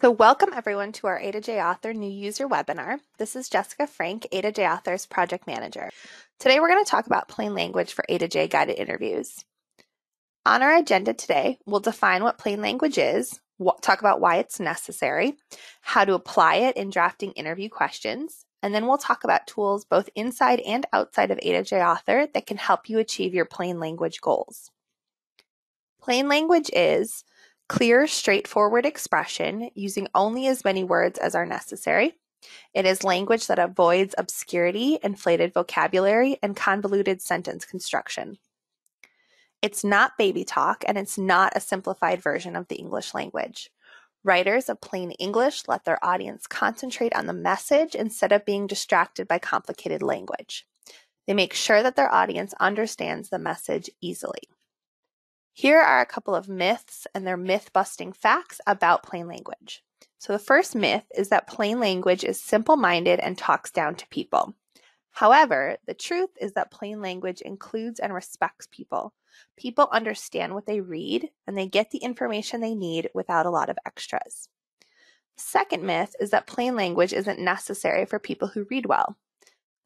So welcome everyone to our A to J Author new user webinar. This is Jessica Frank, A to J Author's project manager. Today we're going to talk about plain language for A to J guided interviews. On our agenda today, we'll define what plain language is, talk about why it's necessary, how to apply it in drafting interview questions, and then we'll talk about tools both inside and outside of A to J Author that can help you achieve your plain language goals. Plain language is Clear, straightforward expression using only as many words as are necessary. It is language that avoids obscurity, inflated vocabulary, and convoluted sentence construction. It's not baby talk, and it's not a simplified version of the English language. Writers of plain English let their audience concentrate on the message instead of being distracted by complicated language. They make sure that their audience understands the message easily. Here are a couple of myths and their myth busting facts about plain language. So, the first myth is that plain language is simple minded and talks down to people. However, the truth is that plain language includes and respects people. People understand what they read and they get the information they need without a lot of extras. The second myth is that plain language isn't necessary for people who read well.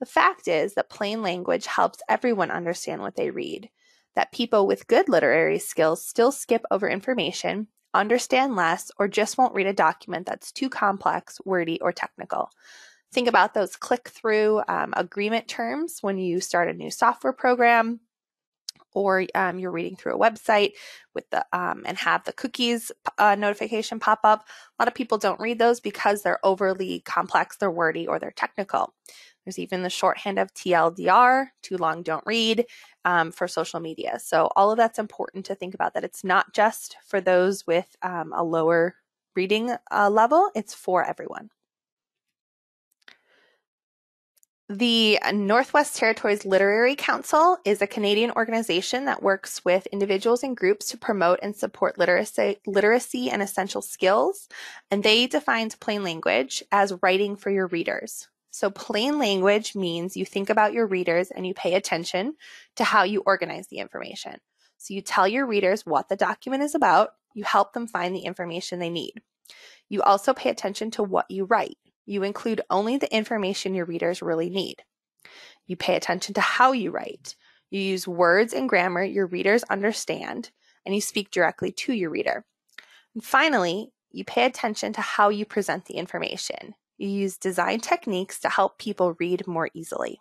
The fact is that plain language helps everyone understand what they read that people with good literary skills still skip over information, understand less, or just won't read a document that's too complex, wordy, or technical. Think about those click through um, agreement terms when you start a new software program or um, you're reading through a website with the um, and have the cookies uh, notification pop up. A lot of people don't read those because they're overly complex, they're wordy, or they're technical. There's even the shorthand of TLDR, too long, don't read, um, for social media. So, all of that's important to think about that it's not just for those with um, a lower reading uh, level, it's for everyone. The Northwest Territories Literacy Council is a Canadian organization that works with individuals and groups to promote and support literacy, literacy and essential skills. And they defined plain language as writing for your readers. So, plain language means you think about your readers and you pay attention to how you organize the information. So, you tell your readers what the document is about, you help them find the information they need. You also pay attention to what you write. You include only the information your readers really need. You pay attention to how you write. You use words and grammar your readers understand, and you speak directly to your reader. And finally, you pay attention to how you present the information. You use design techniques to help people read more easily.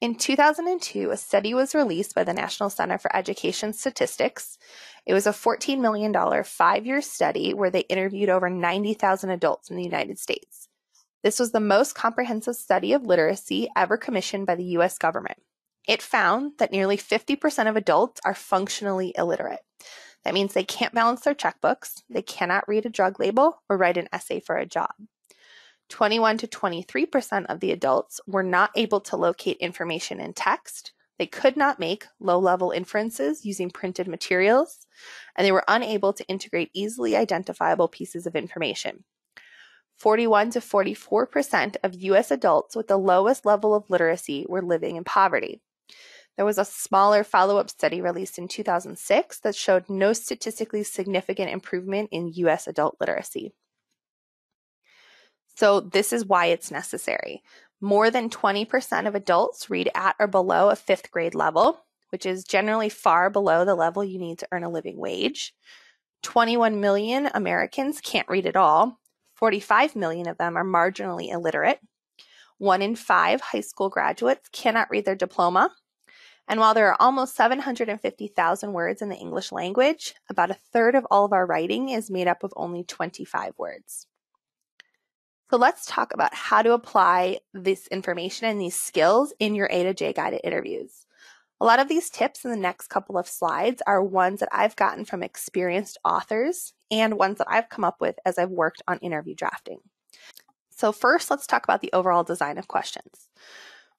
In 2002, a study was released by the National Center for Education Statistics. It was a $14 million five year study where they interviewed over 90,000 adults in the United States. This was the most comprehensive study of literacy ever commissioned by the US government. It found that nearly 50% of adults are functionally illiterate. That means they can't balance their checkbooks, they cannot read a drug label, or write an essay for a job. 21 to 23% of the adults were not able to locate information in text. They could not make low level inferences using printed materials, and they were unable to integrate easily identifiable pieces of information. 41 to 44% of US adults with the lowest level of literacy were living in poverty. There was a smaller follow up study released in 2006 that showed no statistically significant improvement in US adult literacy. So, this is why it's necessary. More than 20% of adults read at or below a fifth grade level, which is generally far below the level you need to earn a living wage. 21 million Americans can't read at all. 45 million of them are marginally illiterate. One in five high school graduates cannot read their diploma, and while there are almost 750,000 words in the English language, about a third of all of our writing is made up of only 25 words. So let's talk about how to apply this information and these skills in your A to J guided interviews. A lot of these tips in the next couple of slides are ones that I've gotten from experienced authors and ones that I've come up with as I've worked on interview drafting. So, first, let's talk about the overall design of questions.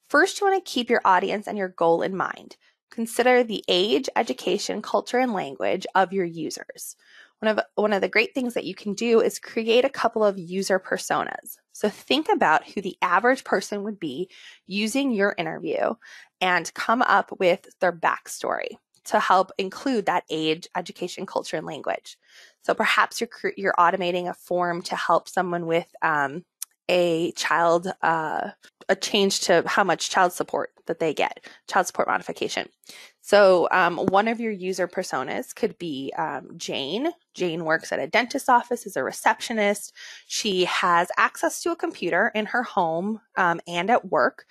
First, you want to keep your audience and your goal in mind. Consider the age, education, culture, and language of your users. One of, one of the great things that you can do is create a couple of user personas. So think about who the average person would be using your interview and come up with their backstory. to help include that age, education, culture, and language. So perhaps you're you're automating a form to help someone with um, a child uh, a change to how much child support that they get, child support modification. So um, one of your user personas could be um, Jane. Jane works at a dentist's office as a receptionist. She has access to a computer in her home um, and at work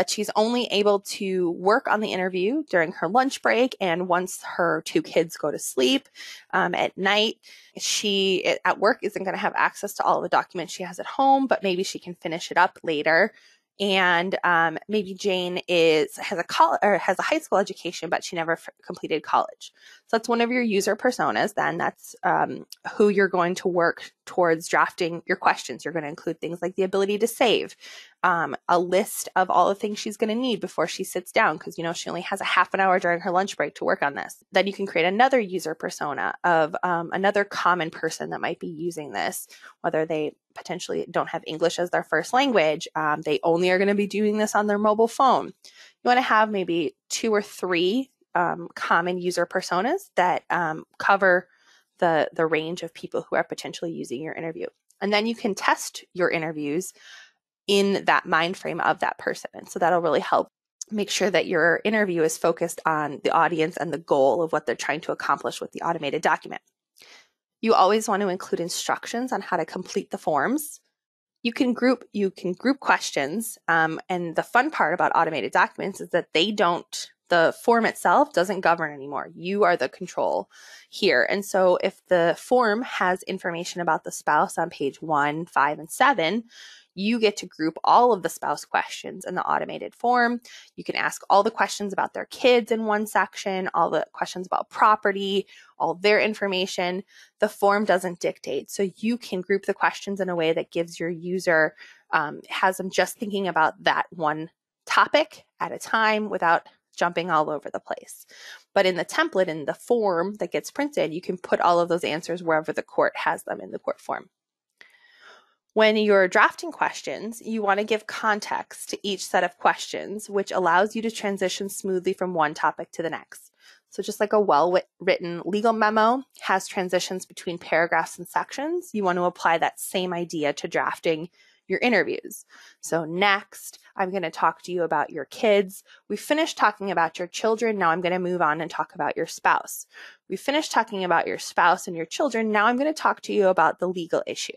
but she's only able to work on the interview during her lunch break and once her two kids go to sleep um, at night. She at work isn't going to have access to all the documents she has at home, but maybe she can finish it up later and um, maybe Jane is has a college or has a high school education, but she never f- completed college. So that's one of your user personas. Then that's um, who you're going to work towards drafting your questions. You're going to include things like the ability to save, um, a list of all the things she's going to need before she sits down, because you know she only has a half an hour during her lunch break to work on this. Then you can create another user persona of um, another common person that might be using this, whether they potentially don't have English as their first language. Um, they only are going to be doing this on their mobile phone. You want to have maybe two or three um, common user personas that um, cover the the range of people who are potentially using your interview, and then you can test your interviews in that mind frame of that person, and so that'll really help make sure that your interview is focused on the audience and the goal of what they're trying to accomplish with the automated document. You always want to include instructions on how to complete the forms. You can group you can group questions, um, and the fun part about automated documents is that they don't the form itself doesn't govern anymore. You are the control here. And so if the form has information about the spouse on page one, five, and seven, you get to group all of the spouse questions in the automated form. You can ask all the questions about their kids in one section, all the questions about property, all their information. The form doesn't dictate. So you can group the questions in a way that gives your user, um, has them just thinking about that one topic at a time without jumping all over the place. But in the template, in the form that gets printed, you can put all of those answers wherever the court has them in the court form. When you're drafting questions, you want to give context to each set of questions, which allows you to transition smoothly from one topic to the next. So, just like a well written legal memo has transitions between paragraphs and sections, you want to apply that same idea to drafting your interviews. So, next, I'm going to talk to you about your kids. We finished talking about your children. Now I'm going to move on and talk about your spouse. We finished talking about your spouse and your children. Now I'm going to talk to you about the legal issue.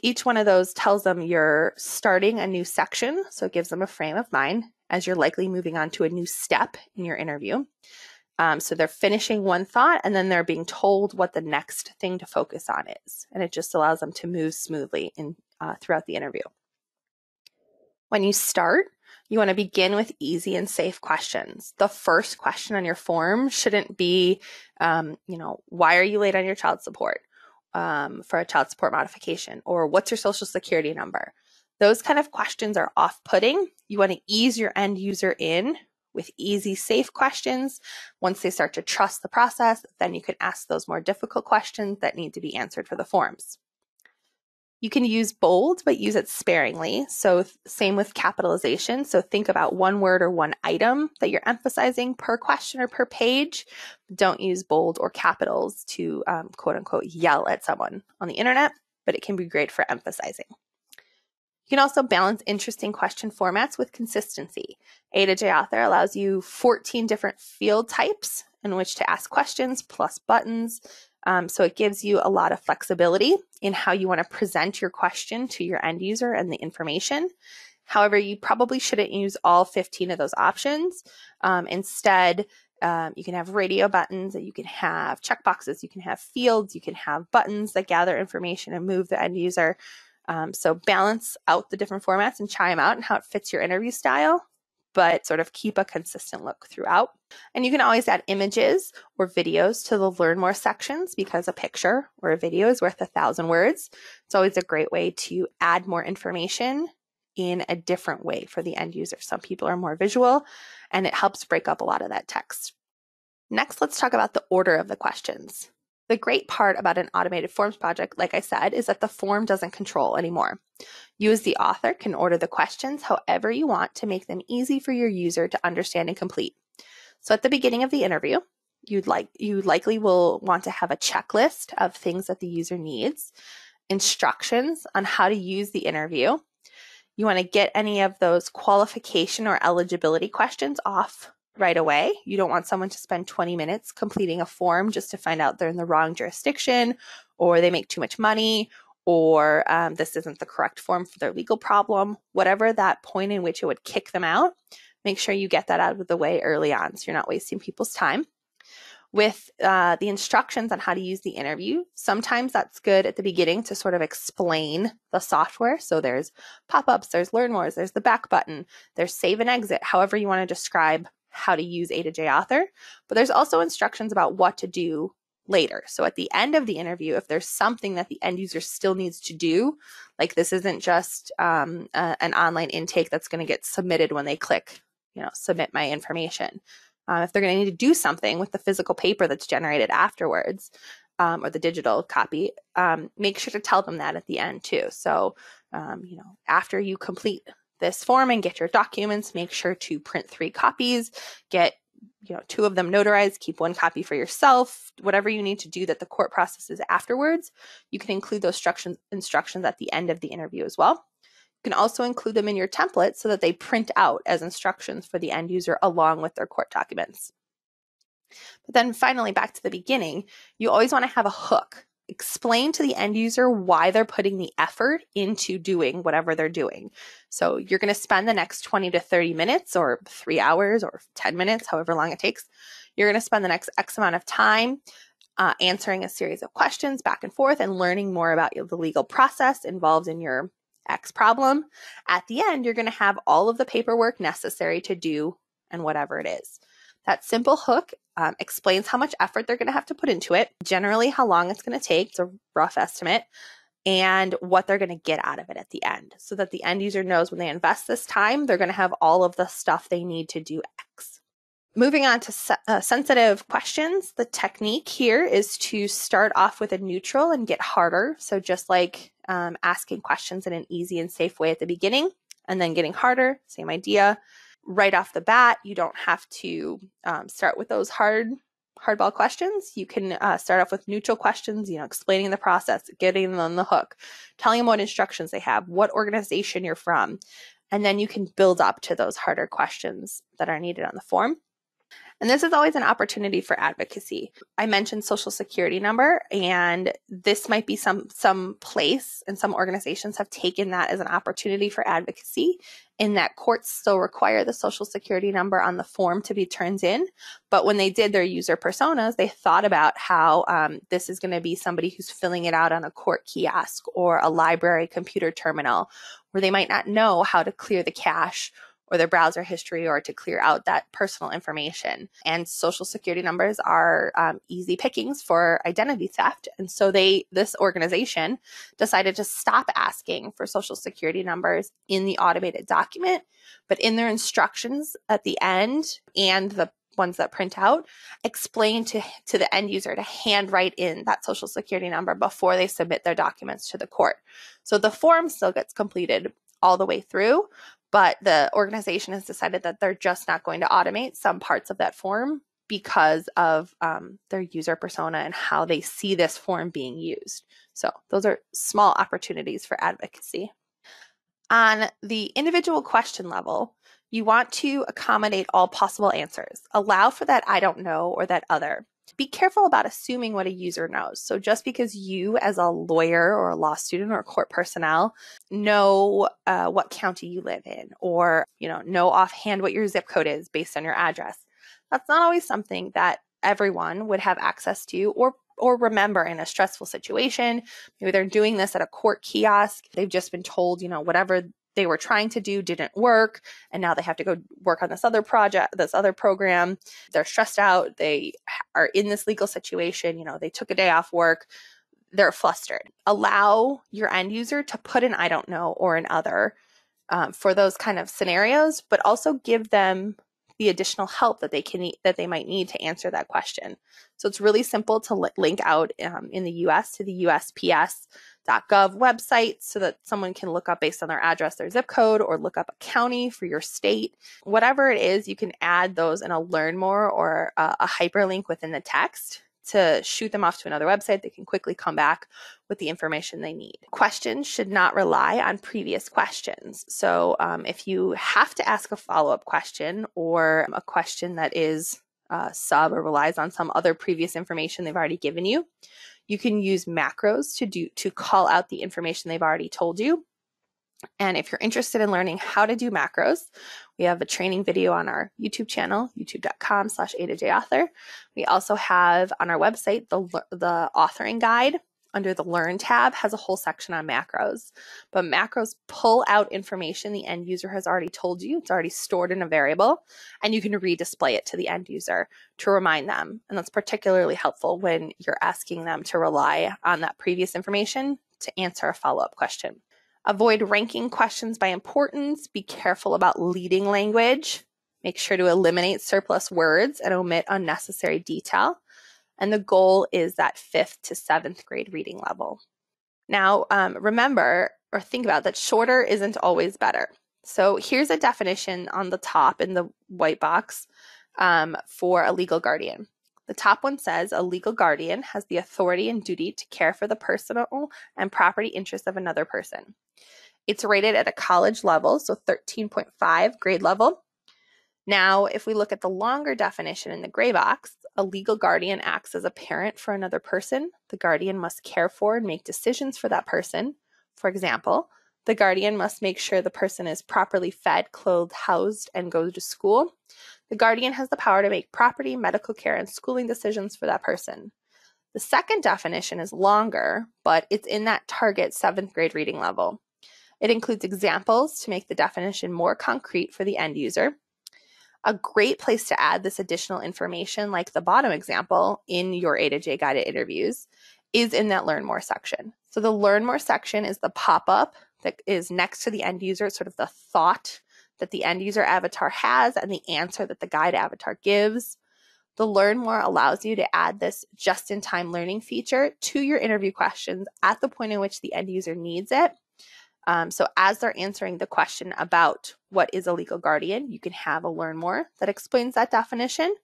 Each one of those tells them you're starting a new section, so it gives them a frame of mind as you're likely moving on to a new step in your interview. Um, so they're finishing one thought and then they're being told what the next thing to focus on is. And it just allows them to move smoothly in, uh, throughout the interview. When you start, you want to begin with easy and safe questions. The first question on your form shouldn't be, um, you know, why are you late on your child support? um, for a child support modification or what's your social security number? Those kind of questions are off putting. You want to ease your end user in with easy, safe questions. Once they start to trust the process, then you can ask those more difficult questions that need to be answered for the forms. You can use bold, but use it sparingly. So, same with capitalization. So, think about one word or one item that you're emphasizing per question or per page. Don't use bold or capitals to um, quote unquote yell at someone on the internet, but it can be great for emphasizing. You can also balance interesting question formats with consistency. A to J Author allows you 14 different field types in which to ask questions plus buttons um, so it gives you a lot of flexibility in how you want to present your question to your end user and the information. However, you probably shouldn't use all 15 of those options. Um, instead, um, you can have radio buttons, you can have checkboxes, you can have fields, you can have buttons that gather information and move the end user. Um, so balance out the different formats and try them out and how it fits your interview style but sort of keep a consistent look throughout. And you can always add images or videos to the learn more sections because a picture or a video is worth a thousand words. It's always a great way to add more information in a different way for the end user. Some people are more visual and it helps break up a lot of that text. Next, let's talk about the order of the questions. The great part about an automated forms project, like I said, is that the form doesn't control anymore. You as the author can order the questions however you want to make them easy for your user to understand and complete. So at the beginning of the interview, you'd like you likely will want to have a checklist of things that the user needs, instructions on how to use the interview. You want to get any of those qualification or eligibility questions off right away. You don't want someone to spend 20 minutes completing a form just to find out they're in the wrong jurisdiction or they make too much money or um, this isn't the correct form for their legal problem, whatever that point in which it would kick them out, make sure you get that out of the way early on so you're not wasting people's time. With uh, the instructions on how to use the interview, sometimes that's good at the beginning to sort of explain the software. So there's pop ups, there's learn more, there's the back button, there's save and exit, however you want to describe how to use A to J author. But there's also instructions about what to do later. So at the end of the interview, if there's something that the end user still needs to do, like this isn't just um, a, an online intake that's going to get submitted when they click, you know, submit my information. Uh, if they're going to need to do something with the physical paper that's generated afterwards um, or the digital copy, um, make sure to tell them that at the end too. So, um, you know, after you complete this form and get your documents, make sure to print three copies, get you know two of them notarized. Keep one copy for yourself. Whatever you need to do that the court processes afterwards you can include those instructions instructions at the end of the interview as well. You can also include them in your template so that they print out as instructions for the end user along with their court documents. But then finally back to the beginning you always want to have a hook explain to the end user why they're putting the effort into doing whatever they're doing. So you're going to spend the next 20 to 30 minutes or three hours or 10 minutes, however long it takes. You're going to spend the next X amount of time uh, answering a series of questions back and forth and learning more about the legal process involved in your X problem. At the end, you're going to have all of the paperwork necessary to do and whatever it is. That simple hook um, explains how much effort they're going to have to put into it, generally, how long it's going to take. It's a rough estimate, and what they're going to get out of it at the end so that the end user knows when they invest this time, they're going to have all of the stuff they need to do X. Moving on to se- uh, sensitive questions, the technique here is to start off with a neutral and get harder. So, just like um, asking questions in an easy and safe way at the beginning, and then getting harder, same idea right off the bat, you don't have to um, start with those hard hardball questions. You can uh, start off with neutral questions, you know, explaining the process, getting them on the hook, telling them what instructions they have, what organization you're from, and then you can build up to those harder questions that are needed on the form. And this is always an opportunity for advocacy. I mentioned social security number, and this might be some some place and some organizations have taken that as an opportunity for advocacy in that courts still require the social security number on the form to be turned in. But when they did their user personas, they thought about how um, this is going to be somebody who's filling it out on a court kiosk or a library computer terminal where they might not know how to clear the cache or their browser history or to clear out that personal information. And social security numbers are um, easy pickings for identity theft. And so they, this organization decided to stop asking for social security numbers in the automated document, but in their instructions at the end and the ones that print out explain to, to the end user to handwrite in that social security number before they submit their documents to the court. So the form still gets completed all the way through, but the organization has decided that they're just not going to automate some parts of that form because of um, their user persona and how they see this form being used. So, those are small opportunities for advocacy. On the individual question level, you want to accommodate all possible answers. Allow for that I don't know or that other be careful about assuming what a user knows. So just because you, as a lawyer or a law student or court personnel, know uh, what county you live in, or you know know offhand what your zip code is based on your address, that's not always something that everyone would have access to or or remember in a stressful situation. Maybe they're doing this at a court kiosk. They've just been told, you know, whatever they were trying to do didn't work and now they have to go work on this other project this other program. They're stressed out. They are in this legal situation you know they took a day off work. They're flustered. Allow your end user to put an i don't know or an other um, for those kind of scenarios but also give them the additional help that they can that they might need to answer that question. So it's really simple to li- link out um, in the us to the usps gov website so that someone can look up based on their address their zip code or look up a county for your state. Whatever it is you can add those in a learn more or a, a hyperlink within the text to shoot them off to another website. They can quickly come back with the information they need. Questions should not rely on previous questions. So um, if you have to ask a follow-up question or a question that is uh, sub or relies on some other previous information they've already given you you can use macros to do to call out the information they've already told you. And if you're interested in learning how to do macros, we have a training video on our YouTube channel, youtube.com slash A to J author. We also have on our website the, the authoring guide under the Learn tab has a whole section on macros. But macros pull out information the end user has already told you. It's already stored in a variable, and you can redisplay it to the end user to remind them. And that's particularly helpful when you're asking them to rely on that previous information to answer a follow up question. Avoid ranking questions by importance. Be careful about leading language. Make sure to eliminate surplus words and omit unnecessary detail. And the goal is that fifth to seventh grade reading level. Now, um, remember or think about that shorter isn't always better. So here's a definition on the top in the white box um, for a legal guardian. The top one says a legal guardian has the authority and duty to care for the personal and property interests of another person. It's rated at a college level, so 13.5 grade level. Now, if we look at the longer definition in the gray box, a legal guardian acts as a parent for another person. The guardian must care for and make decisions for that person. For example, the guardian must make sure the person is properly fed, clothed, housed, and goes to school. The guardian has the power to make property, medical care, and schooling decisions for that person. The second definition is longer, but it's in that target seventh grade reading level. It includes examples to make the definition more concrete for the end user. A great place to add this additional information, like the bottom example in your A to J guided interviews, is in that Learn More section. So the Learn More section is the pop up that is next to the end user, it's sort of the thought that the end user avatar has and the answer that the guide avatar gives. The Learn More allows you to add this just in time learning feature to your interview questions at the point in which the end user needs it um, so as they're answering the question about what is a legal guardian, you can have a learn more that explains that definition.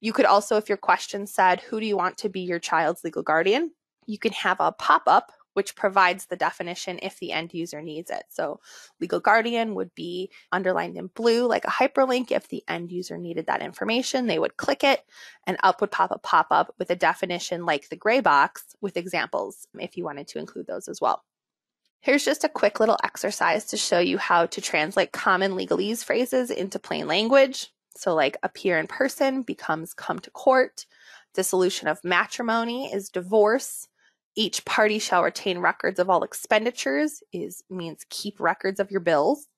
You could also, if your question said, who do you want to be your child's legal guardian? You can have a pop up which provides the definition if the end user needs it. So, legal guardian would be underlined in blue like a hyperlink. If the end user needed that information, they would click it and up would pop a pop up with a definition like the gray box with examples if you wanted to include those as well. Here's just a quick little exercise to show you how to translate common legalese phrases into plain language. So, like appear in person becomes come to court, dissolution of matrimony is divorce. Each party shall retain records of all expenditures is means keep records of your bills.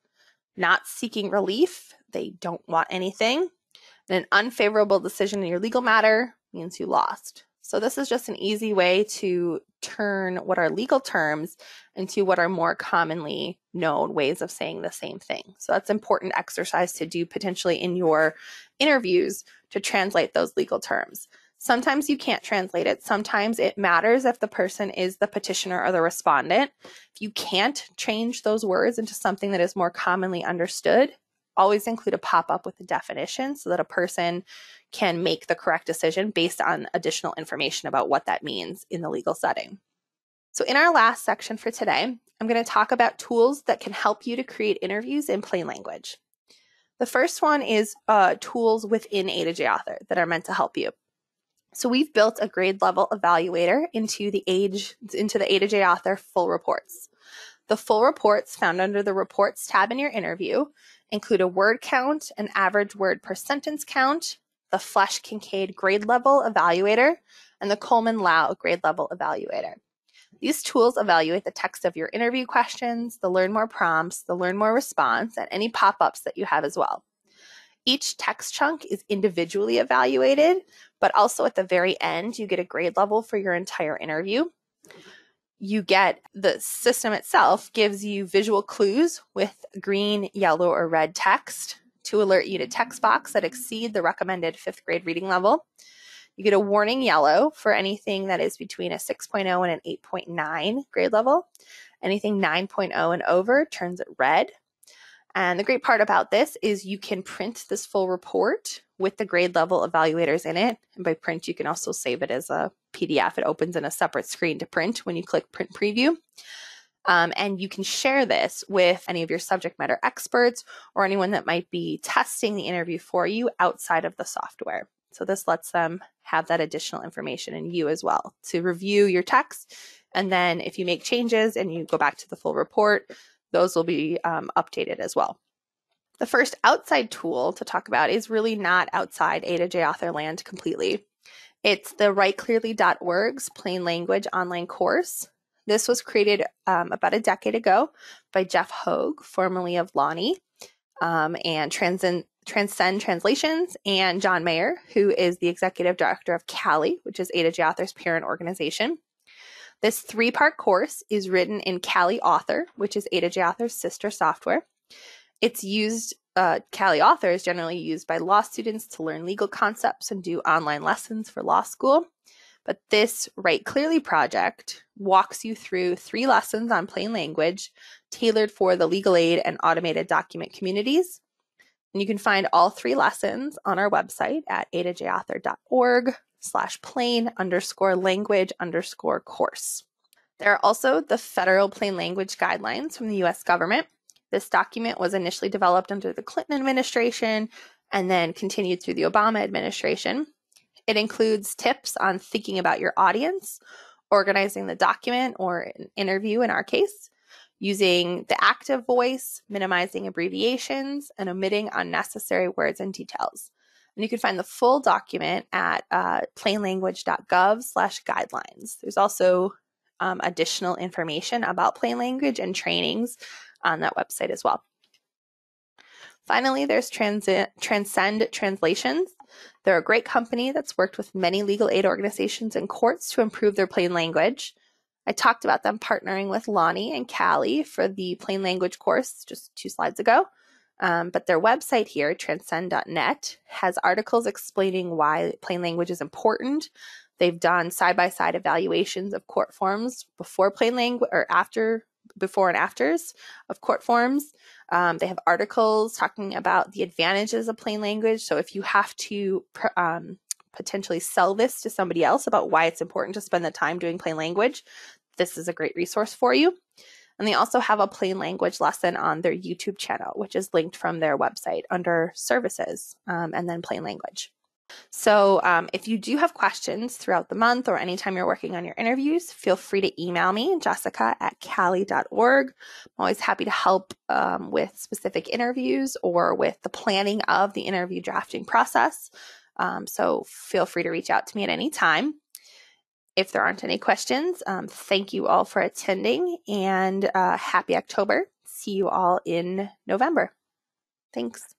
Not seeking relief, they don't want anything. And an unfavorable decision in your legal matter means you lost. So this is just an easy way to turn what are legal terms into what are more commonly known ways of saying the same thing. So that's important exercise to do potentially in your interviews to translate those legal terms. Sometimes you can't translate it. Sometimes it matters if the person is the petitioner or the respondent. If you can't change those words into something that is more commonly understood, always include a pop up with a definition so that a person can make the correct decision based on additional information about what that means in the legal setting. So, in our last section for today, I'm going to talk about tools that can help you to create interviews in plain language. The first one is uh, tools within A to J Author that are meant to help you. So we've built a grade level evaluator into the age into the A to J Author full reports. The full reports found under the reports tab in your interview include a word count, an average word per sentence count, the Flesch Kincaid grade level evaluator, and the Coleman Liau grade level evaluator. These tools evaluate the text of your interview questions, the Learn More prompts, the Learn More response, and any pop ups that you have as well. Each text chunk is individually evaluated, but also at the very end, you get a grade level for your entire interview you get the system itself gives you visual clues with green, yellow, or red text to alert you to text box that exceed the recommended fifth grade reading level. You get a warning yellow for anything that is between a 6.0 and an 8.9 grade level. Anything 9.0 and over turns it red. And the great part about this is you can print this full report with the grade level evaluators in it. And by print, you can also save it as a PDF. It opens in a separate screen to print when you click print preview. Um, and you can share this with any of your subject matter experts or anyone that might be testing the interview for you outside of the software. So this lets them have that additional information in you as well to review your text. And then if you make changes and you go back to the full report, those will be um, updated as well. The first outside tool to talk about is really not outside A to J author land completely. It's the writeclearly.org's plain language online course. This was created um, about a decade ago by Jeff Hoag, formerly of Lonnie, um, and Transcend, Transcend Translations, and John Mayer, who is the executive director of CALI, which is A to J Authors parent organization. This three part course is written in CALI Author, which is A to J Author's sister software. It's used, uh, Author is generally used by law students to learn legal concepts and do online lessons for law school. But this Write Clearly project walks you through three lessons on plain language tailored for the legal aid and automated document communities. And you can find all three lessons on our website at a2jauthor.org slash plain underscore language underscore course. There are also the federal plain language guidelines from the US government. This document was initially developed under the Clinton administration and then continued through the Obama administration. It includes tips on thinking about your audience, organizing the document or an interview in our case, using the active voice, minimizing abbreviations, and omitting unnecessary words and details. And you can find the full document at uh, plainlanguage.gov slash guidelines. There's also um, additional information about plain language and trainings on that website as well. Finally, there's Transi- Transcend Translations. They're a great company that's worked with many legal aid organizations and courts to improve their plain language. I talked about them partnering with Lonnie and CALI for the plain language course just two slides ago. Um, but their website here, transcend.net, has articles explaining why plain language is important. They've done side by side evaluations of court forms before plain language or after, before and afters of court forms. Um, they have articles talking about the advantages of plain language. So if you have to um, potentially sell this to somebody else about why it's important to spend the time doing plain language, this is a great resource for you. And they also have a plain language lesson on their YouTube channel, which is linked from their website under services um, and then plain language. So, um, if you do have questions throughout the month or anytime you're working on your interviews, feel free to email me, jessica at cali.org. I'm always happy to help um, with specific interviews or with the planning of the interview drafting process. Um, so, feel free to reach out to me at any time. If there aren't any questions, um, thank you all for attending and uh, happy October. See you all in November. Thanks.